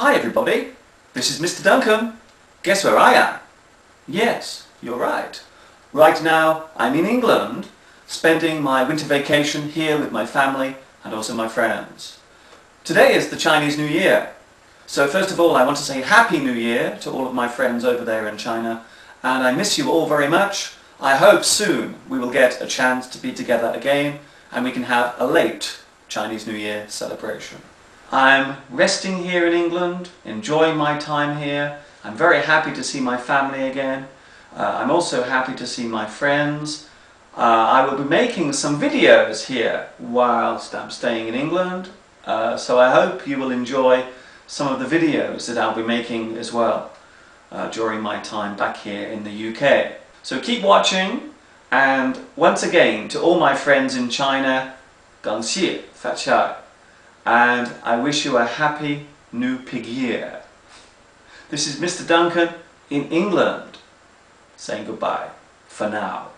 Hi everybody, this is Mr. Duncan. Guess where I am? Yes, you're right. Right now I'm in England, spending my winter vacation here with my family and also my friends. Today is the Chinese New Year. So first of all I want to say Happy New Year to all of my friends over there in China and I miss you all very much. I hope soon we will get a chance to be together again and we can have a late Chinese New Year celebration. I'm resting here in England, enjoying my time here. I'm very happy to see my family again. Uh, I'm also happy to see my friends. Uh, I will be making some videos here whilst I'm staying in England, uh, so I hope you will enjoy some of the videos that I'll be making as well uh, during my time back here in the UK. So keep watching, and once again, to all my friends in China, 感谢 Fat and I wish you a happy new pig year. This is Mr. Duncan in England saying goodbye for now.